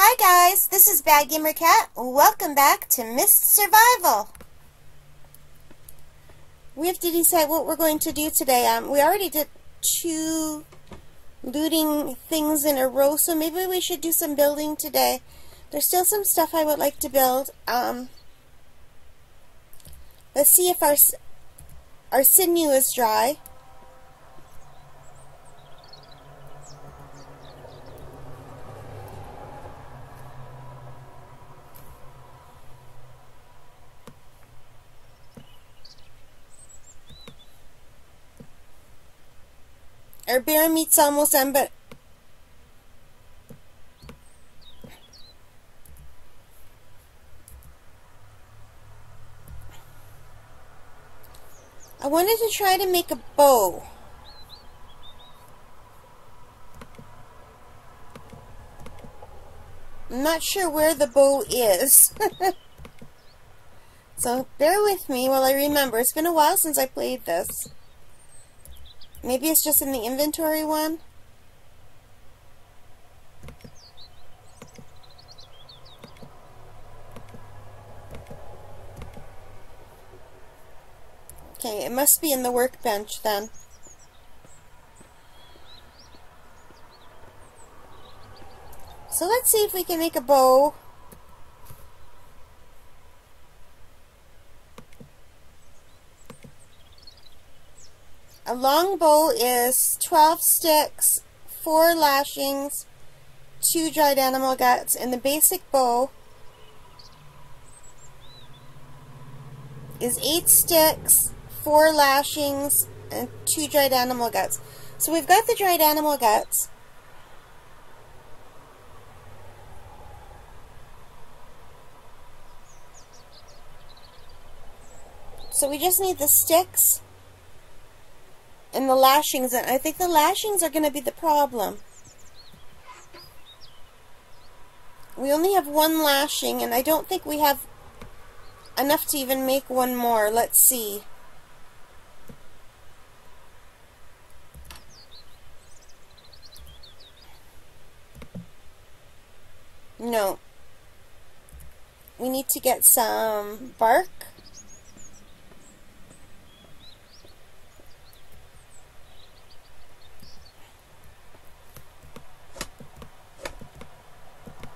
Hi guys, this is Bad Gamer Kat. Welcome back to Mist Survival. We have to decide what we're going to do today. Um, we already did two looting things in a row, so maybe we should do some building today. There's still some stuff I would like to build. Um, let's see if our our sinew is dry. Our bear meat's almost done, but I wanted to try to make a bow. I'm not sure where the bow is. so bear with me while I remember. It's been a while since I played this. Maybe it's just in the inventory one? Okay, it must be in the workbench then. So let's see if we can make a bow. A long bow is 12 sticks, 4 lashings, 2 dried animal guts, and the basic bow is 8 sticks, 4 lashings, and 2 dried animal guts. So we've got the dried animal guts. So we just need the sticks and the lashings, and I think the lashings are going to be the problem. We only have one lashing, and I don't think we have enough to even make one more. Let's see. No. We need to get some bark.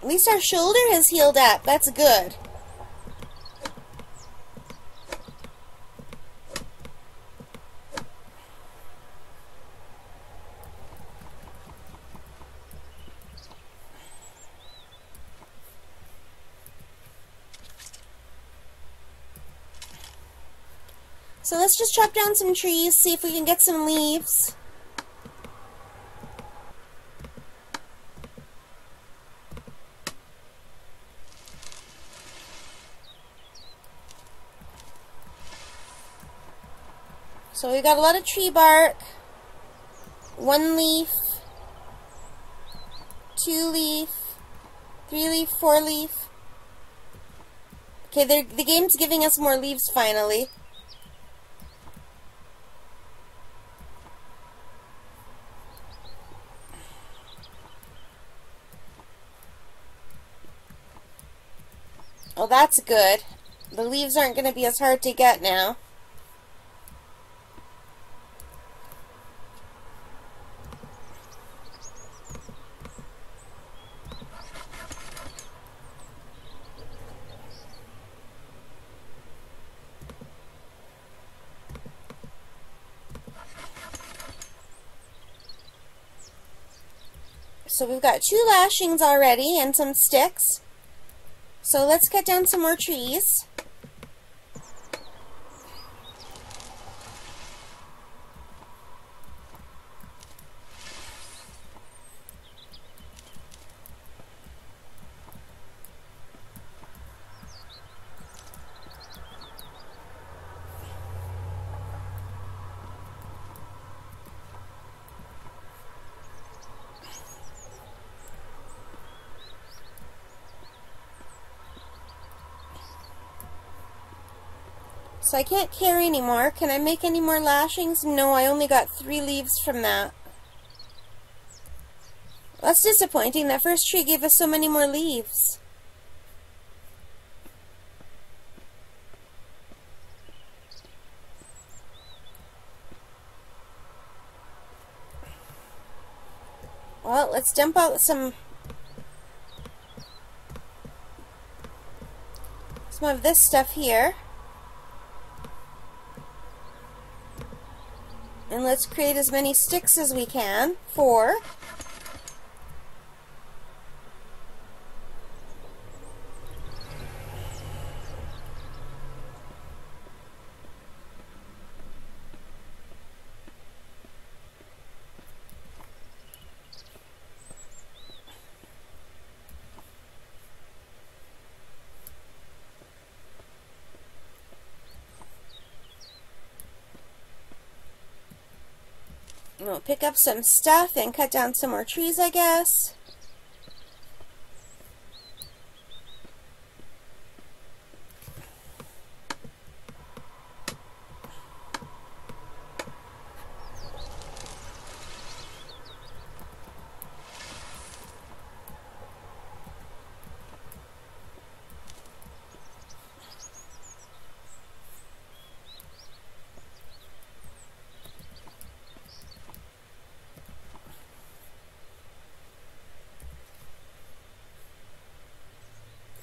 At least our shoulder has healed up. That's good. So let's just chop down some trees, see if we can get some leaves. So we got a lot of tree bark, one leaf, two leaf, three leaf, four leaf. Okay, the game's giving us more leaves finally. Oh, that's good. The leaves aren't going to be as hard to get now. So we've got two lashings already and some sticks. So let's cut down some more trees. So I can't carry anymore. Can I make any more lashings? No, I only got three leaves from that. That's disappointing. That first tree gave us so many more leaves. Well, let's dump out some some of this stuff here. Let's create as many sticks as we can. Four. We'll pick up some stuff and cut down some more trees, I guess.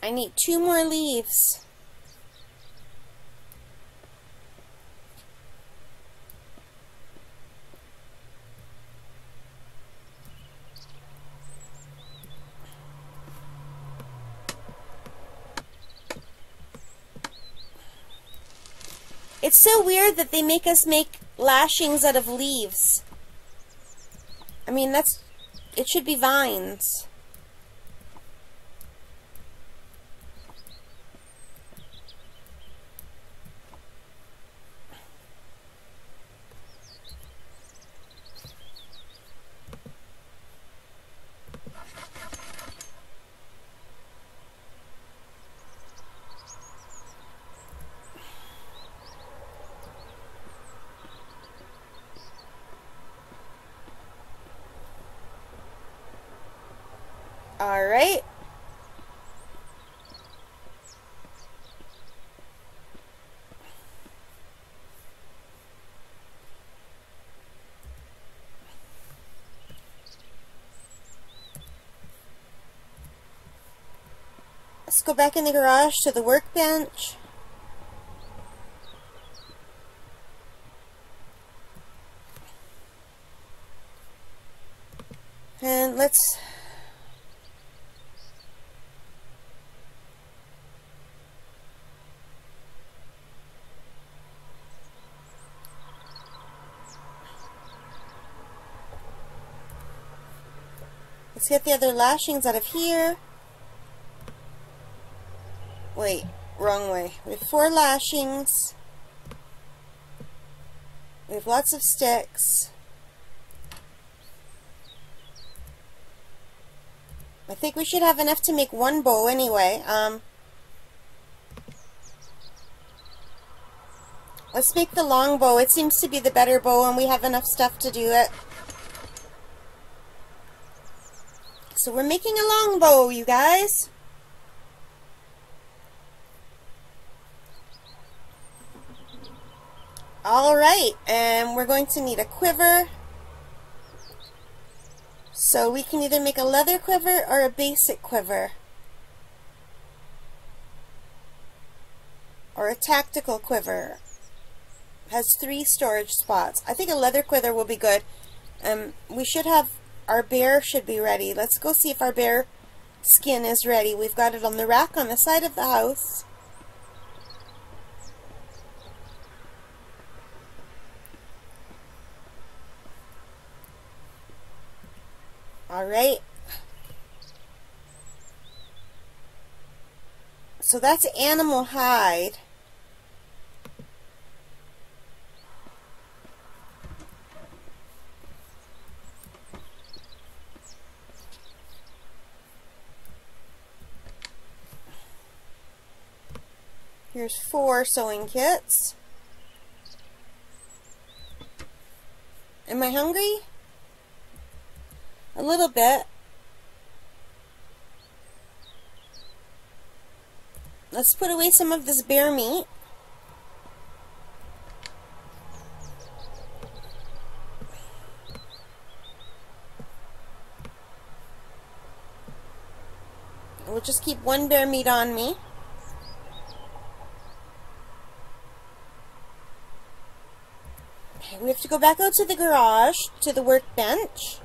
I need two more leaves. It's so weird that they make us make lashings out of leaves. I mean, that's, it should be vines. All right. Let's go back in the garage to the workbench. And let's Let's get the other lashings out of here. Wait, wrong way. We have four lashings. We have lots of sticks. I think we should have enough to make one bow anyway. Um, let's make the long bow. It seems to be the better bow and we have enough stuff to do it. So we're making a long bow, you guys. Alright, and we're going to need a quiver. So we can either make a leather quiver or a basic quiver. Or a tactical quiver. Has three storage spots. I think a leather quiver will be good. Um, we should have our bear should be ready. Let's go see if our bear skin is ready. We've got it on the rack on the side of the house. Alright. So that's animal hide. Here's four sewing kits. Am I hungry? A little bit. Let's put away some of this bear meat. We'll just keep one bear meat on me. we have to go back out to the garage, to the workbench.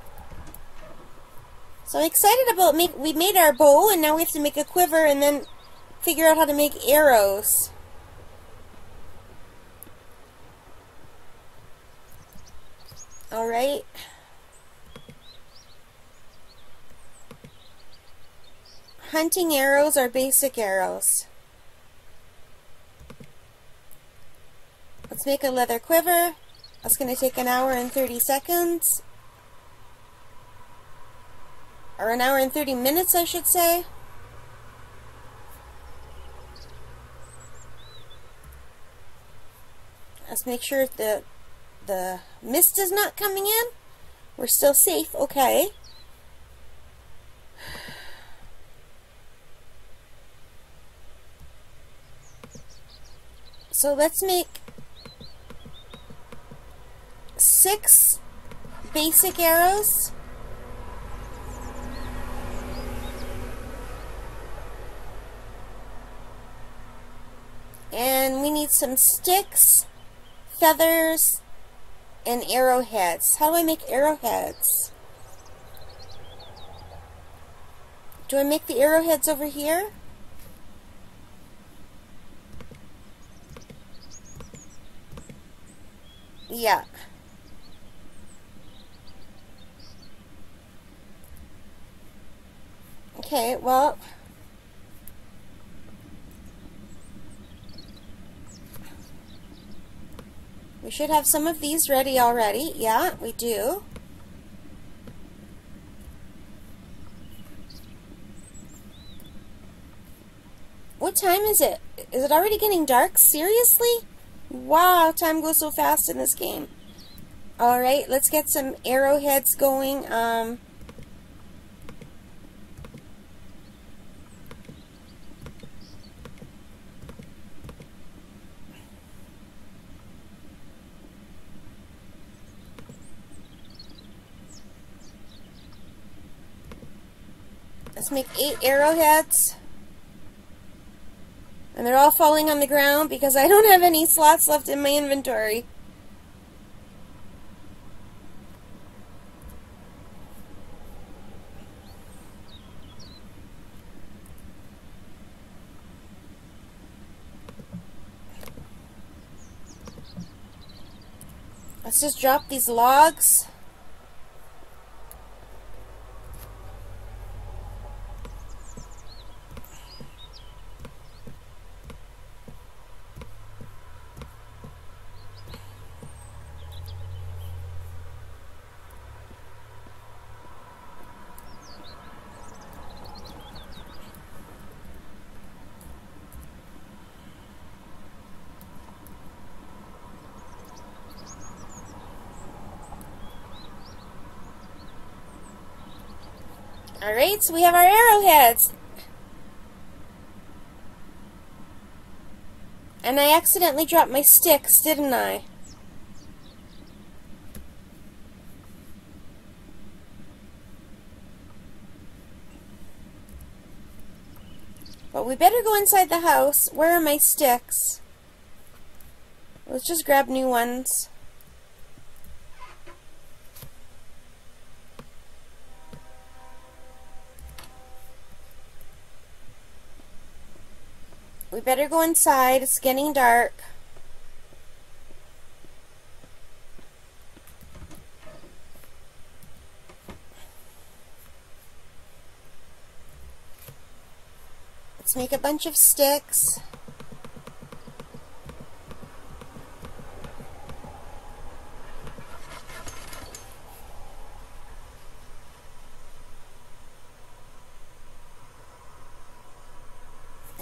So I'm excited about make we made our bow and now we have to make a quiver and then figure out how to make arrows. Alright. Hunting arrows are basic arrows. Let's make a leather quiver. That's going to take an hour and 30 seconds. Or an hour and 30 minutes, I should say. Let's make sure that the mist is not coming in. We're still safe, okay. So let's make six basic arrows. And we need some sticks, feathers, and arrowheads. How do I make arrowheads? Do I make the arrowheads over here? Yeah. Okay, well... We should have some of these ready already. Yeah, we do. What time is it? Is it already getting dark? Seriously? Wow, time goes so fast in this game. Alright, let's get some arrowheads going. Um, Let's make eight arrowheads. And they're all falling on the ground because I don't have any slots left in my inventory. Let's just drop these logs. Alright, so we have our arrowheads. And I accidentally dropped my sticks, didn't I? But we better go inside the house. Where are my sticks? Let's just grab new ones. Better go inside. It's getting dark. Let's make a bunch of sticks.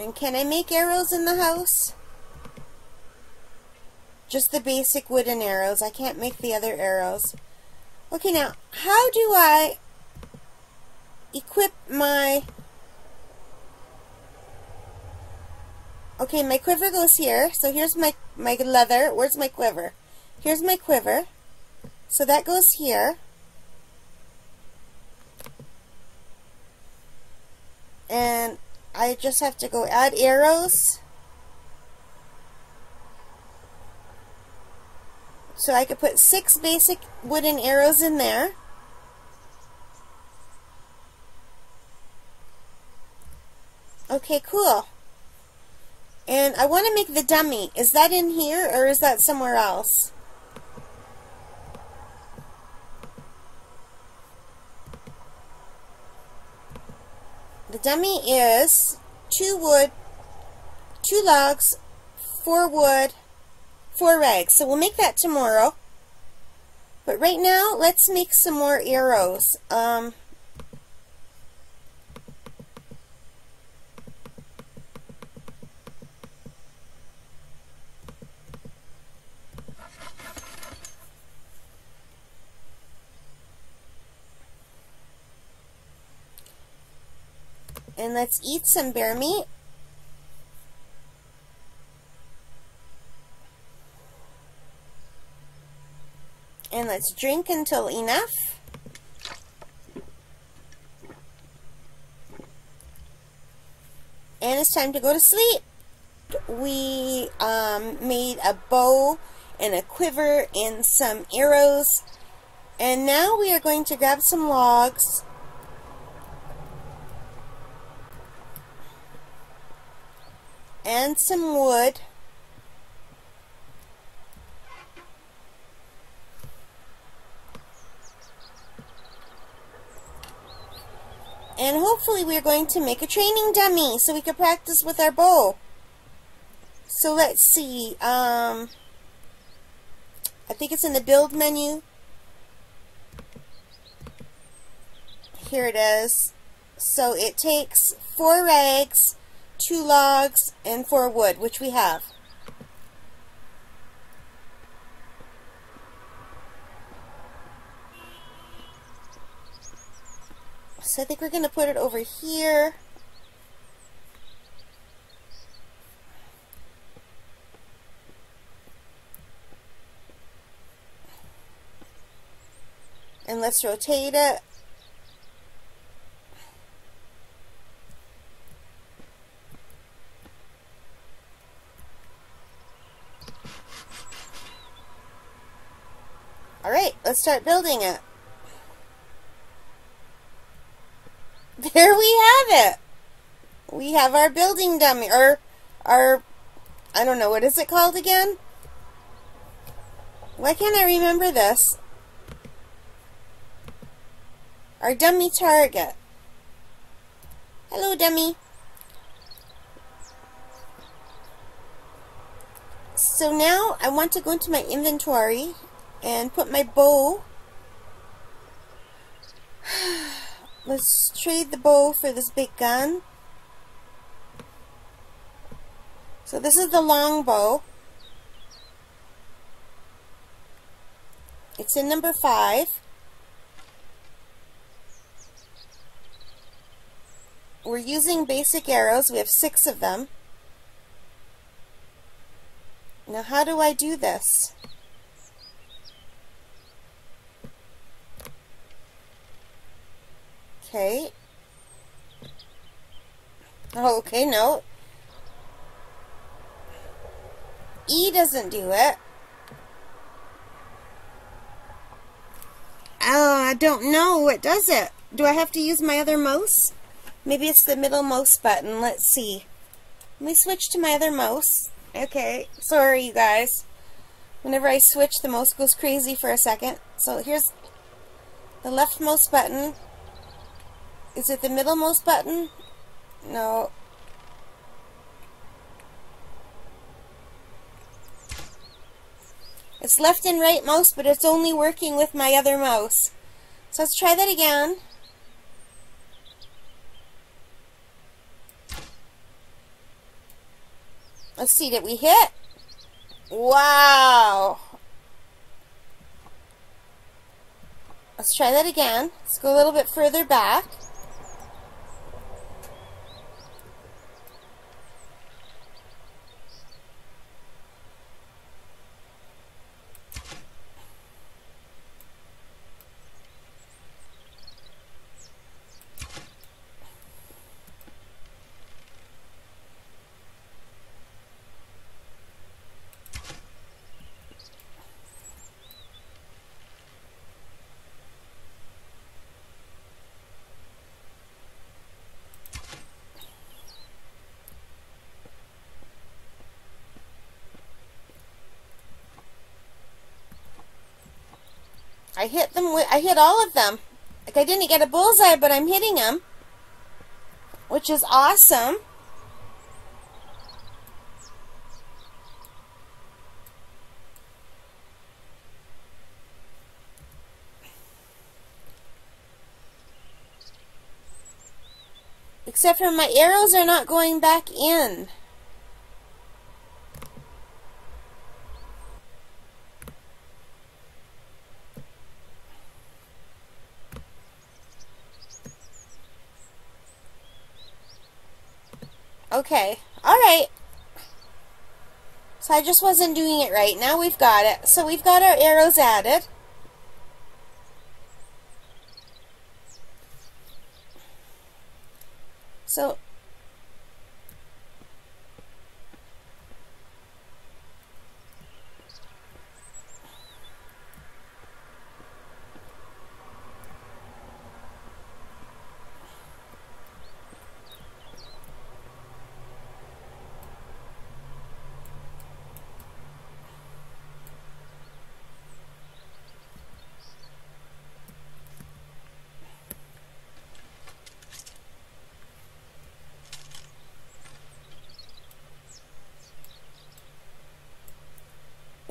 And can I make arrows in the house? Just the basic wooden arrows. I can't make the other arrows. Okay, now, how do I equip my Okay, my quiver goes here. So here's my, my leather. Where's my quiver? Here's my quiver. So that goes here. And I just have to go add arrows. So I could put six basic wooden arrows in there. Okay, cool. And I want to make the dummy. Is that in here or is that somewhere else? The dummy is two wood, two logs, four wood, four rags. So we'll make that tomorrow. But right now, let's make some more arrows. Um, and let's eat some bear meat. And let's drink until enough. And it's time to go to sleep. We um, made a bow and a quiver and some arrows. And now we are going to grab some logs and some wood. And hopefully we're going to make a training dummy so we can practice with our bow. So let's see. Um, I think it's in the build menu. Here it is. So it takes four rags, two logs, and four wood, which we have. So I think we're going to put it over here. And let's rotate it. Alright, let's start building it. There we have it. We have our building dummy, or our, I don't know, what is it called again? Why can't I remember this? Our dummy target. Hello, dummy. So now I want to go into my inventory and put my bow. Let's trade the bow for this big gun. So this is the long bow. It's in number five. We're using basic arrows. We have six of them. Now how do I do this? Okay. Oh, okay, no. E doesn't do it. Oh, I don't know. What does it? Do I have to use my other mouse? Maybe it's the middle mouse button. Let's see. Let me switch to my other mouse. Okay. Sorry, you guys. Whenever I switch, the mouse goes crazy for a second. So here's the left mouse button. Is it the middle mouse button? No. It's left and right mouse, but it's only working with my other mouse. So let's try that again. Let's see, did we hit? Wow! Let's try that again. Let's go a little bit further back. I hit them. I hit all of them. Like I didn't get a bullseye, but I'm hitting them, which is awesome. Except for my arrows are not going back in. Okay. Alright. So I just wasn't doing it right. Now we've got it. So we've got our arrows added. So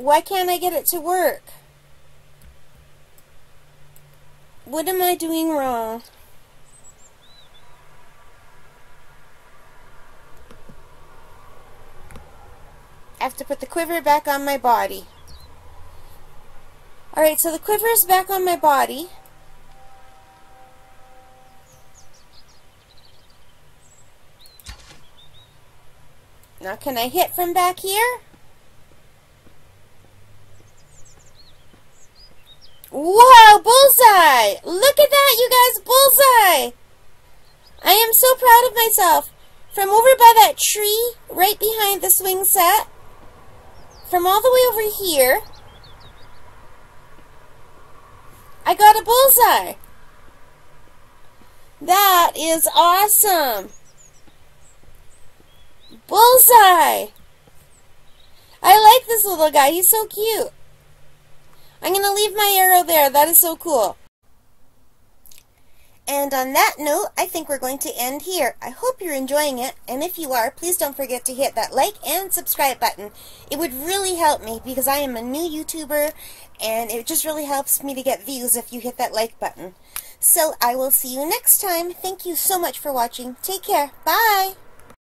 Why can't I get it to work? What am I doing wrong? I have to put the quiver back on my body. Alright, so the quiver is back on my body. Now can I hit from back here? Wow, bullseye! Look at that, you guys, bullseye! I am so proud of myself. From over by that tree, right behind the swing set, from all the way over here, I got a bullseye. That is awesome. Bullseye! I like this little guy. He's so cute. I'm going to leave my arrow there. That is so cool. And on that note, I think we're going to end here. I hope you're enjoying it, and if you are, please don't forget to hit that like and subscribe button. It would really help me because I am a new YouTuber, and it just really helps me to get views if you hit that like button. So I will see you next time. Thank you so much for watching. Take care. Bye!